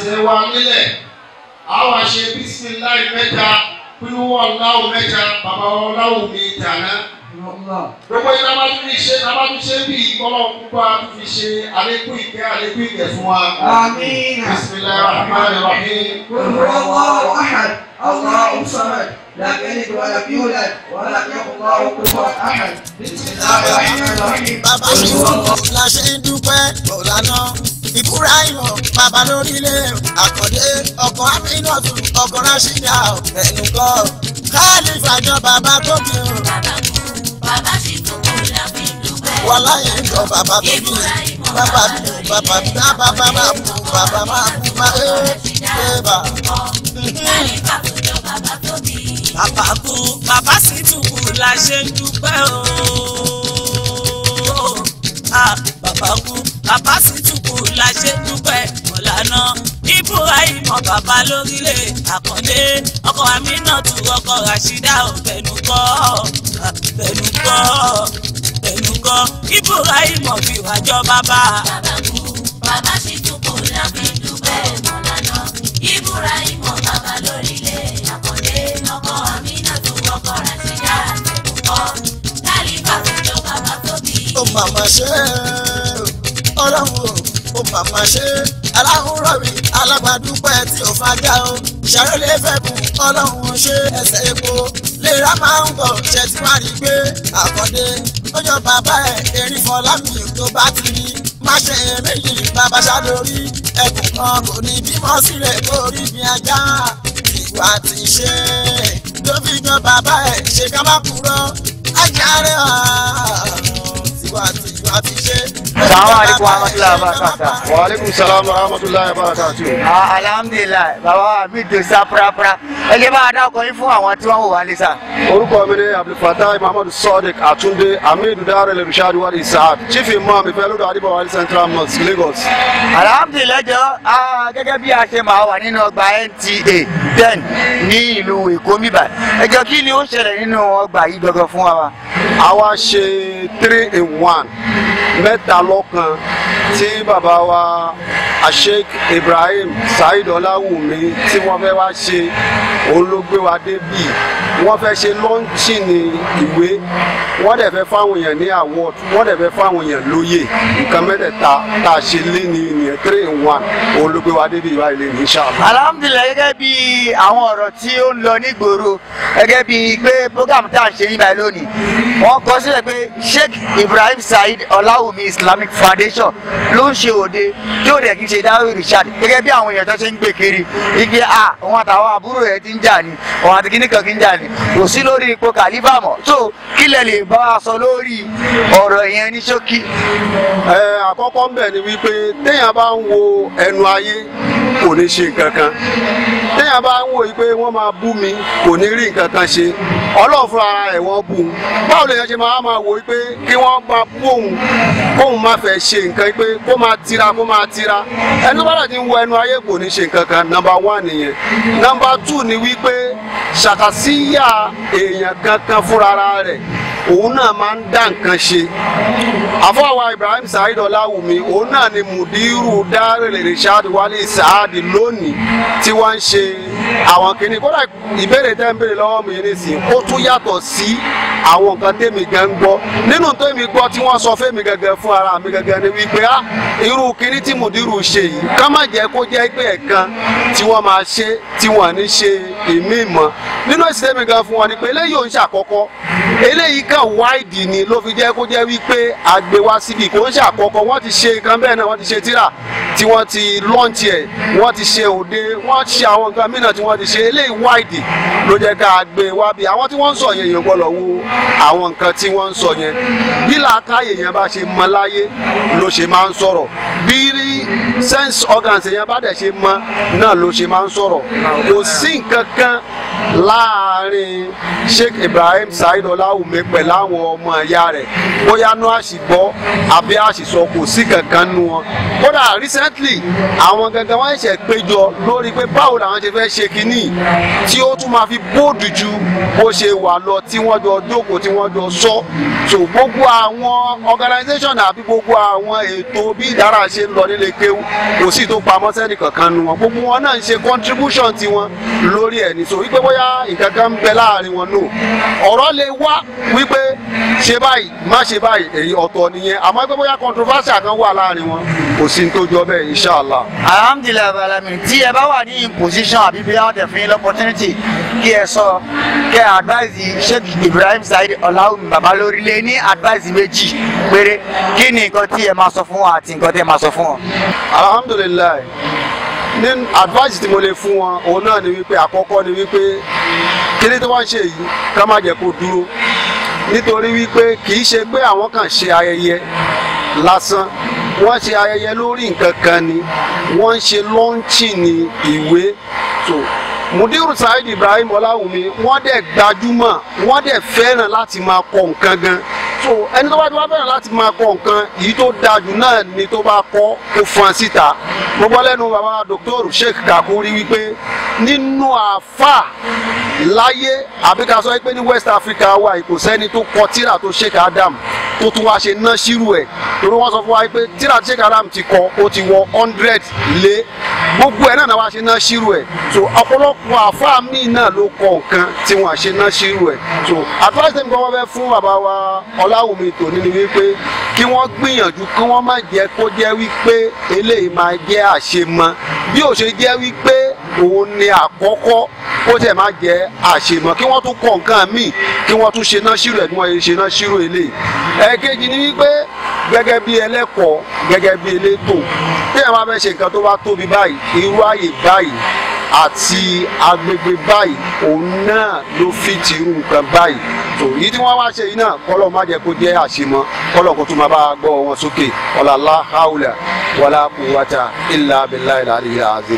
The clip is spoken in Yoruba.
ẹsẹ̀ wa nílẹ̀ a wá ṣe bísíláì mẹ́ta pinnu ọ̀làwò mẹ́ta bàbá ọ̀làwò mi tàná. gbogbo yìí lábá tún ṣe lábá tún ṣe bí ìgbọ́lọ̀ púpọ̀ a tún fi ṣe àlékún ìkẹ́ àlékún ìkẹ́ fún wa. àmín. bisimilayi rahman rahim. gbogbo ọwọ́ ahad Allahu samad lam yalid wa lam yulad wa lam yakun lahu kufuwan ahad. bisimilayi rahman rahim. bàbá mi wọ́n la ṣe ń dúpẹ́ ọ̀làná ọ̀lànà Ibrahim bàbá lórílẹ̀ àkọ́dé ọkọ̀ amínàtù ọkọ̀ rásídà ẹnu kọ́ káàlìfà jọ bàbá tó bí o Bàbá kú, bàbá sì kú la fi dúpẹ́. wà láyé ń jọ bàbá tó bí bàbá ò bàbá bá bàbá máa kú bàbá máa kú máa ẹ ẹ bà. Kálífà tó jọ bàbá tó bí. bàbá kú bàbá sì tún kú la ṣe ń dúpẹ́ o. Ah, bàbá kú bàbá sì ṣe dúpẹ́ ọ̀lànà Ibrahim bàbá lórílẹ̀ àkàndé ọkọ̀ Aminatu ọkọ̀ Rashida ọ̀bẹ̀nu kọ́ ọ̀bẹ̀nu kọ́ ọ̀bẹ̀nu kọ́ Ibrahim fi wájọ́ bàbá. Bàbá kú, bàbá sì tún la fi dúpẹ́. Mọ̀lánà Ibrahim bàbá lórílẹ̀. Àkàndé ọkọ̀ Aminatu ọkọ̀ Rashida àtẹ̀kùkọ́. Kálífà tó jọ bàbá tó bí. ó màmá ṣe ọlọ́run ó màmá ṣe aláwòrán mi alágbàdúpẹ́ tí ò fàjà o. Ìṣàròlé fẹ́ bù ọlọ́run ṣe ẹsẹ̀ epo. Lera máa ń bọ̀ ṣe tí wàá rí gbé. Àkọ́dé lọ́jọ́ bàbá ẹ̀ erin fọlámì tó bá ti rí. Má ṣe méjì bàbá ṣàlórí ẹkùn kan kò ní bímọ sílẹ̀ lórí bí ajá. Ìwà ti ṣe tó fi yan bàbá ẹ̀ ṣe ká má kúrò. Ajá rẹ̀ hàn tiwa tiwa ti ṣe. Assalamu alaikum warahmatullahi wabarakatuh. wa aleykum salaam wa rahmatulahi wa barakatu. Ah, alhamdulilayi baba mi do sa prapra ẹ lè máa dá ọkọ yín fún àwọn tí wọn wò wá lẹ́sà. orúkọ mi ni abdulfatai muhammadu sadiq atunde amidu dare lerishadi wali isaad chief imam ifeoludo adibawali central mosque lagos. alhamdulilayi jọ ah, gẹ́gẹ́ bí a ṣe máa wà nínú ọgbà nta ten ní ìlú èkó mìbà ẹ jọ kí ni ó ṣẹlẹ̀ nínú ọgbà yìí gangan fún wa. àwa ṣe three in one mẹ́ta lọ́kan tí bàbá wa asheik ibrahim saheed ọláwùmí tí wọ́n fẹ́ wá ṣe òun ló gbé wa wọ́n fẹ́ ṣe lọ́ńchìnì ìwé. Wọ́n dẹ̀ fẹ́ fáwọn èèyàn ní award. Wọ́n dẹ̀ fẹ́ fáwọn èèyàn lóyè. Nǹkan mẹ́tẹ̀ẹ̀ta tá a ṣe lé ní ìyẹn three in one. Òun ló gbé wa débì ìwà ilé ní inshallah. alhamdulilayi gẹ́gẹ́ bí àwọn ọ̀rọ̀ tí ó ń lọ nígboro gẹ́gẹ́ bí pé program tá a ṣe yín báyìí lónìí wọ́n kọ sílẹ̀ pé sheikh ibrahim saheed ọláwùmí islamic foundation ló ń ṣe òde tí ó dẹ̀ kí n ṣe dáwọ́ richard gẹ́gẹ́ bí àwọn èèyàn tó ṣe ń gbé kiri igi a òun àtàwọn àbúrò rẹ̀ ti ń jà ní òun àti kíní kan kí ń jà ní kò sí lórí ipò kàlífà mọ́. So kí lẹ lè bá a sọ lórí ọ̀rọ̀ yẹn ní ṣókí. ẹ àkọ́kọ́ ń bẹ̀ ni wípé téèyàn bá ń wo ẹnu ayé kò ní ṣe nǹkan kan. Téèyàn bá ń wo yìí pé wọ́n máa bú mi kò ní rí nǹkan kan ṣe. Ọlọ́run fúnra ara ẹ̀ wọ́n báwo lèèyàn ṣe máa máa wò wípé kí wọ́n máa bú òun kóun má fẹ́ ṣe nǹkan pé kó máa tira kó máa tira. Ẹni bá dàtí ń wo ẹnu ayé kò ní ṣe nǹkan kan. Nọmba one nìyẹn. Nọmba two ni wípé ṣàkàsíyà èèyàn kankan fúnra rẹ̀ òun náà máa ń dá nǹkan ṣe. Àfọwọ́ ibrahim saheed ọláwùmí òun náà ni mùdírù dárẹ̀lẹ̀ richard wálé saadi lónìí tí wọ́n ń ṣe àwọn kìnnì. Kódà ìbéèrè tẹ́ ń béèrè lọ́wọ́ mi ní sìn ó tún yàtọ̀ sí àwọn nǹkan tèmi gan ń gbọ́. Nínú tèmi gbọ́ tí wọ́n sọ fẹ́mi gẹ́gẹ́ fún ara mi gẹ́gẹ́ ni wípé á irú kìnnì tí mùdírù ṣe yìí ká má jẹ́ kó jẹ́ pé ẹ̀kan tí wọ́n máa ṣe tí wọ́n ní ṣe ìmí mọ́ nínú èsì tèmi gan fún wọn ni pé eléyìí ò ń ṣàkọ́kọ́. Eléyìí kan wáìdì ni ló fi jẹ́ kó jẹ́ wípé àgbé wá síbi kò ń ṣàkọ́kọ́. Wọ́n ti ṣe nǹkan bẹ́ẹ̀ náà wọ́n ti ṣe tíra tí wọ́n ti lọ́ǹtì ẹ̀ wọ́n ti ṣe òde wọ́n ṣe àwọn nǹkan mìíràn tí wọ́n ti ṣe. Eléyìí wáìdì ló jẹ́ ká gbé wá bí àwọn tí wọ́n ń sọ yẹn yẹn gbọ́dọ̀ wo àwọn nǹkan tí wọ́n ń sọ yẹn. Bí làákàyè yẹn bá ṣe mọ láyé ló ṣe máa ń sọ̀rọ̀. Bí sense organs yẹn bá dẹ̀ ṣe mọ náà ló ṣe máa ń sọ̀rọ̀. Kò sí nǹkan kan láàárín sheikh ibrahim saheed ọlá ọláwùmí pẹ̀lú àwọn ọmọ ìyá rẹ̀. Bóyá nú àṣìgbọ́ àbí àṣìsọ kò sí kankan nu wọn. Kódà recently àwọn gangan wọn ṣẹ̀ péjọ lórí pé báwo làwọn ṣe fẹ́ ṣe kínní tí ó tún máa fi bóòdù ju bó ṣe wà lọ tí wọ́n jọ jókòó tí wọ́n jọ sọ. So gbogbo àwọn organisation àbí gbogbo àwọn ètò bí ìdára ṣe ń lọ nílé kéwú kò sí tó pamọ́ sẹ́nì kankan nu wọn. Gbogbo wọn náà ń ṣe contribution tiwọn lórí ẹ̀ ní so wípé nǹkan kan ń bẹ láàárín wọn nù ọ̀rọ̀ lè wá wípé ṣe báyìí má ṣe báyìí èyí ọ̀tọ̀ nìyẹn. Àmọ́ pé bóyá controversial kan wà láàárín wọn kò sí ní tó jọ bẹ́ẹ̀ inshallah. alhamdulilayi balami tí ẹ bá wà ní position àbí bí wọn tẹ fún yín l'opportunity kí ẹ sọ kí ẹ advise sheikh ibrahim saheed ọláwùmí baba lórílẹ̀ ní advice méjì péré. Kí ni nǹkan tí ẹ máa sọ fún wọn àti nǹkan tí ẹ máa sọ fún wọn. alhamdulilayi ní advice tí mo lè fún wọn òun náà ni wípé àkọ́kọ́ ni wípé kíní tí wọ́n ń ṣe yìí ká má jẹ́ kó dúró. Nítorí wípé kì í ṣe pé àwọn kan ṣe ayẹyẹ lásán. Wọ́n ṣe ayẹyẹ lórí nǹkan kan ni. Wọ́n ń ṣe ní ìwé. Tó mudiru saheed ibrahim ọláwùmí wọ́n dẹ̀ gbajúmọ̀ wọ́n dẹ̀ fẹ́ràn láti máa kọ nǹkan gan so ẹni tó bá ti wá fẹ́ràn láti máa kọ nǹkan èyí tó dájú náà ni tó bá kọ́ kó fọn síta. Mo gbọ́ lẹ́nu bàbá dr. Sheikh kakuri wípé nínú àáfà láyé àbí ká sọ pé ní west africa wà kò sẹ́ni tó kọ tíra tó sheikh adam tó tún wá ṣe ná ṣírù ẹ̀. Torí wọ́n sọ fún wa pé tíra tí sheikh adam ti kọ ó ti wọ hundred lé gbogbo ẹ̀ náà náà wá ṣe ná ṣírù ẹ̀. So ọ̀pọ̀lọpọ̀ àáfà míì náà ló kọ nǹkan tí wọ́n ṣe ná ṣírù ẹ̀. So advice tẹ̀mí kan wọ́n fún bàbá wa ọláwùmí tòní ni wípé kí wọ́n gbìyànjú kí wọ́n má jẹ́ kó jẹ́ wípé eléyìí máa jẹ́ àṣemọ. Bí ó ṣe jẹ́ wípé òun ni àkọ́kọ́ kó tẹ̀ má jẹ́ àṣemọ. Kí wọ́n tún kọ nǹkan míì kí wọ́n tún ṣe náà ṣírò ẹ̀ bí wọ́n ṣe náà ṣírò eléyìí. Ẹ̀ẹ́kejì ni wípé gẹ́gẹ́ bí ẹlẹ́kọ̀ọ́ gẹ́gẹ́ bí elétò. Tí ẹ̀ máa fẹ́ ṣe nǹkan tó bá tóbi báyìí irú àyè báyìí àti agbègbè báyìí òun náà ló fi ti irú nǹkan báyìí. Tó yìí tí wọ́n wá ṣe yìí náà kọ́lọ̀ má jẹ́ kó jẹ́ àṣemọ́ kọ́lọ̀ kó tún máa bá gbọ́ wọn sókè. Ọ̀làlá haúlà wàlá kùwàtà ìlà abillahi al-aliyyil azim.